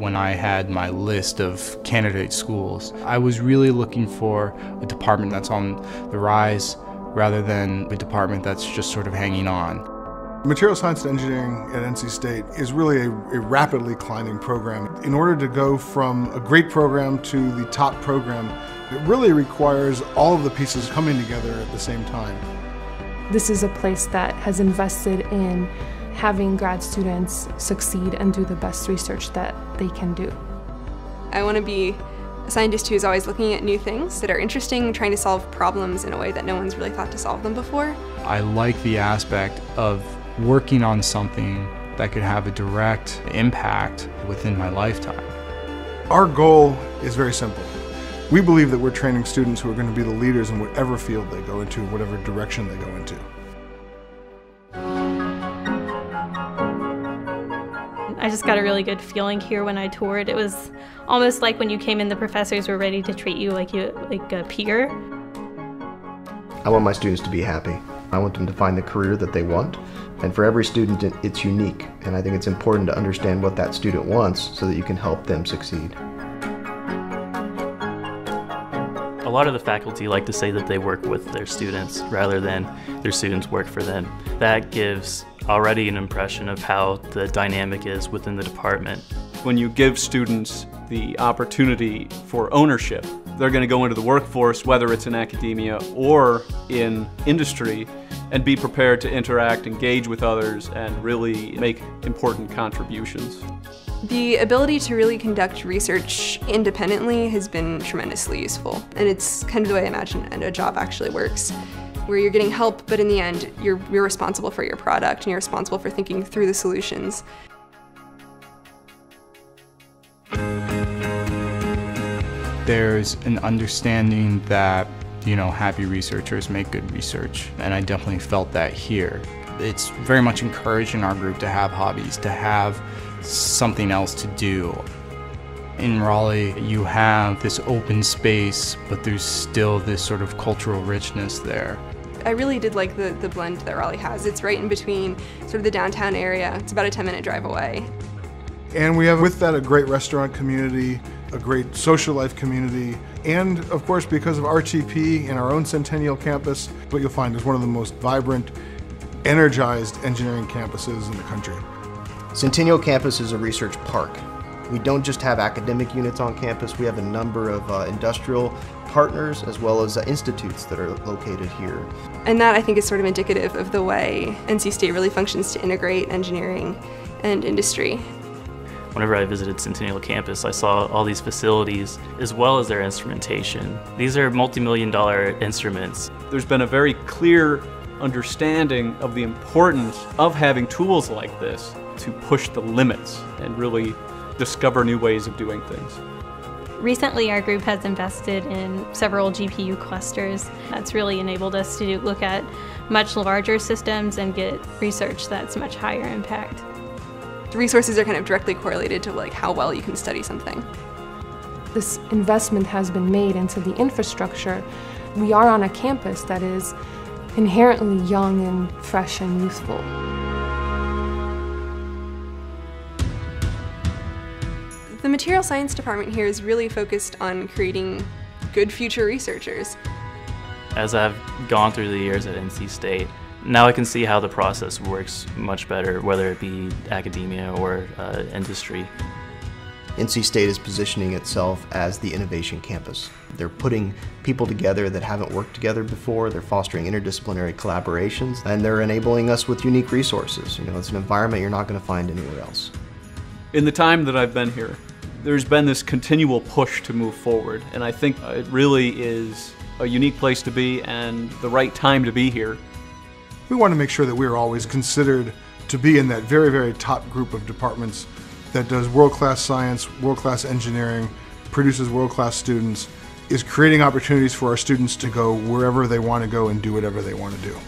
when I had my list of candidate schools. I was really looking for a department that's on the rise rather than a department that's just sort of hanging on. Material Science and Engineering at NC State is really a, a, rapidly climbing program. In order to go from a great program to the top program, it really requires all of the pieces coming together at the same time. This is a place that has invested in having grad students succeed and do the best research that they can do. I want to be a scientist who's always looking at new things that are interesting, trying to solve problems in a way that no one's really thought to solve them before. I like the aspect of working on something that could have a direct impact within my lifetime. Our goal is very simple. We believe that we're training students who are going to be the leaders in whatever field they go into, whatever direction they go into. I just got a really good feeling here when I toured. It was almost like when you came in, the professors were ready to treat you like you like a peer. I want my students to be happy. I want them to find the career that they want. And for every student, it's unique. And I think it's important to understand what that student wants so that you can help them succeed. A lot of the faculty like to say that they work with their students rather than their students work for them. That gives already an impression of how the dynamic is within the department. When you give students the opportunity for ownership, they're going to go into the workforce, whether it's in academia or in industry, and be prepared to interact, engage with others, and really make important contributions. The ability to really conduct research independently has been tremendously useful, and it's kind of the way I imagine a job actually works where you're getting help, but in the end, you're, you're responsible for your product and you're responsible for thinking through the solutions. There's an understanding that, you know, happy researchers make good research, and I definitely felt that here. It's very much encouraging our group to have hobbies, to have something else to do. In Raleigh, you have this open space, but there's still this sort of cultural richness there. I really did like the, the blend that Raleigh has. It's right in between sort of the downtown area. It's about a 10 minute drive away. And we have with that a great restaurant community, a great social life community, and of course because of RTP and our own Centennial campus, what you'll find is one of the most vibrant, energized engineering campuses in the country. Centennial campus is a research park. We don't just have academic units on campus, we have a number of uh, industrial partners as well as uh, institutes that are located here. And that I think is sort of indicative of the way NC State really functions to integrate engineering and industry. Whenever I visited Centennial campus, I saw all these facilities as well as their instrumentation. These are multi-million dollar instruments. There's been a very clear understanding of the importance of having tools like this to push the limits and really discover new ways of doing things. Recently, our group has invested in several GPU clusters. That's really enabled us to look at much larger systems and get research that's much higher impact. The resources are kind of directly correlated to like how well you can study something. This investment has been made into the infrastructure. We are on a campus that is inherently young and fresh and youthful. The material science department here is really focused on creating good future researchers. As I've gone through the years at NC State, now I can see how the process works much better, whether it be academia or uh, industry. NC State is positioning itself as the innovation campus. They're putting people together that haven't worked together before, they're fostering interdisciplinary collaborations, and they're enabling us with unique resources. You know, it's an environment you're not going to find anywhere else. In the time that I've been here, there's been this continual push to move forward, and I think uh, it really is a unique place to be and the right time to be here. We want to make sure that we're always considered to be in that very, very top group of departments that does world-class science, world-class engineering, produces world-class students, is creating opportunities for our students to go wherever they want to go and do whatever they want to do.